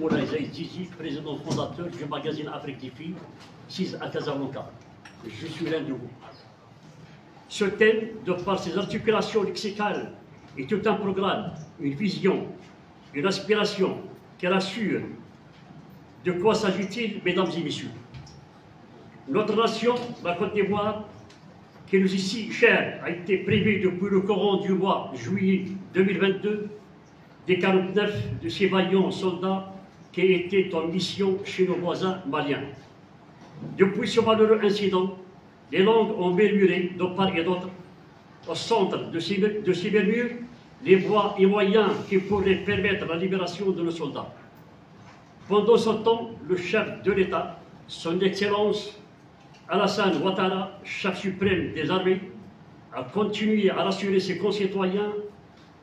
Moulay Zizi, président fondateur du magazine Afrique TV, 6 à Casablanca. Je suis l'un de vous. Ce thème, de par ses articulations lexicales, est tout un programme, une vision, une aspiration qu'elle assure. De quoi s'agit-il, mesdames et messieurs? Notre nation, la Côte d'Ivoire, qui nous si chère, a été privée depuis le courant du mois juillet 2022 des 49 de ces vaillants soldats qui étaient en mission chez nos voisins maliens. Depuis ce malheureux incident, les langues ont murmuré de part et d'autre. Au centre de ces, murmures, les voies et moyens qui pourraient permettre la libération de nos soldats. Pendant ce temps, le chef de l'État, son Excellence Alassane Ouattara, chef suprême des armées, a continué à rassurer ses concitoyens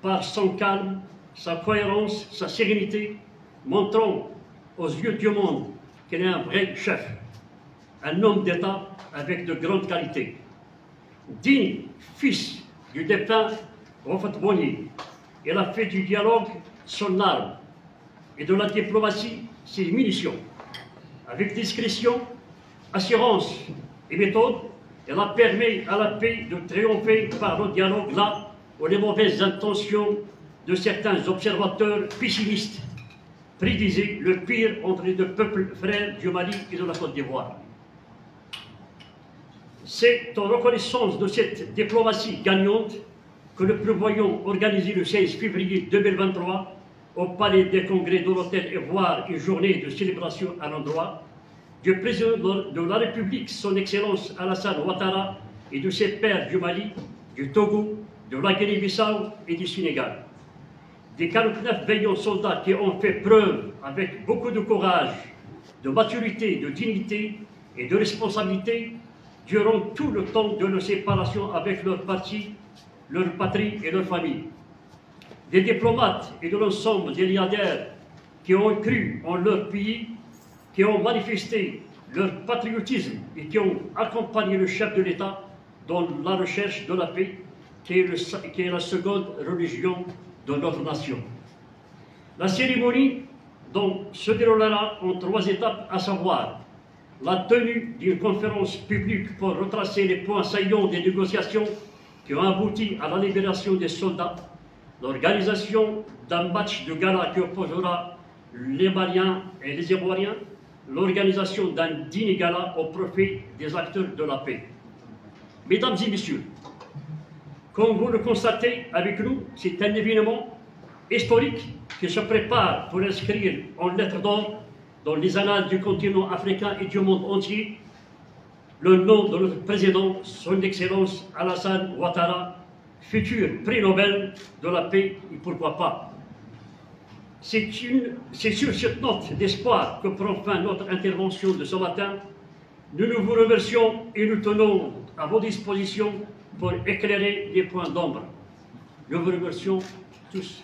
par son calme, sa cohérence, sa sérénité, montrant aux yeux du monde qu'il est un vrai chef, un homme d'État avec de grandes qualités. Digne fils du défunt Rofat Bonnier, il a fait du dialogue son arme et de la diplomatie ses munitions. Avec discrétion, assurance et méthode, elle a permis à la paix de triompher par le dialogue là où les mauvaises intentions de certains observateurs pessimistes prédisaient le pire entre les deux peuples frères du Mali et de la Côte d'Ivoire. C'est en reconnaissance de cette diplomatie gagnante que nous prévoyons organiser le 16 février 2023 au Palais des Congrès de l'Hôtel Ivoire une journée de célébration à l'endroit du président de la République, son Excellence Alassane Ouattara, et de ses pères du Mali, du Togo, de la Guinée-Bissau et du Sénégal. Des 49 veillants soldats qui ont fait preuve avec beaucoup de courage, de maturité, de dignité et de responsabilité durant tout le temps de leur séparation avec leur parti, leur patrie et leur famille. Des diplomates et de l'ensemble des liadaires qui ont cru en leur pays qui ont manifesté leur patriotisme et qui ont accompagné le chef de l'État dans la recherche de la paix, qui est, qui est, la seconde religion de notre nation. La cérémonie donc, se déroulera en trois étapes, à savoir la tenue d'une conférence publique pour retracer les points saillants des négociations qui ont abouti à la libération des soldats, l'organisation d'un match de gala qui opposera les Maliens et les Ivoiriens, l'organisation d'un dîner gala au profit des acteurs de la paix. Mesdames et messieurs, comme vous le constatez avec nous, c'est un événement historique qui se prépare pour inscrire en lettres d'or dans les annales du continent africain et du monde entier le nom de notre président, son Excellence Alassane Ouattara, futur prix Nobel de la paix et pourquoi pas c'est sur cette note d'espoir que prend fin notre intervention de ce matin. Nous nous vous remercions et nous tenons à vos dispositions pour éclairer les points d'ombre. Nous vous remercions tous.